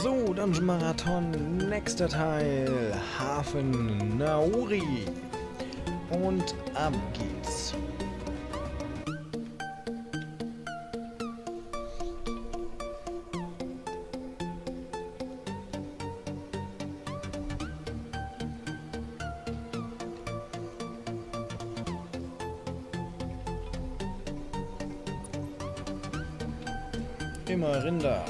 So, Dungeon Marathon, nächster Teil, Hafen Nauri. Und ab geht's. Immer Rinder.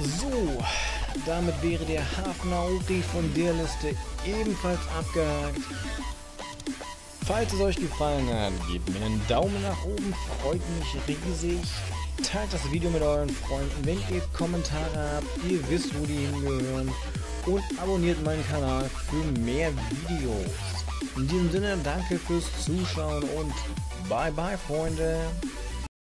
So, damit wäre der Hafen Auri von der Liste ebenfalls abgehakt. Falls es euch gefallen hat, gebt mir einen Daumen nach oben, freut mich riesig. Teilt das Video mit euren Freunden, wenn ihr Kommentare habt, ihr wisst, wo die hingehören. Und abonniert meinen Kanal für mehr Videos. In diesem Sinne, danke fürs Zuschauen und bye bye, Freunde.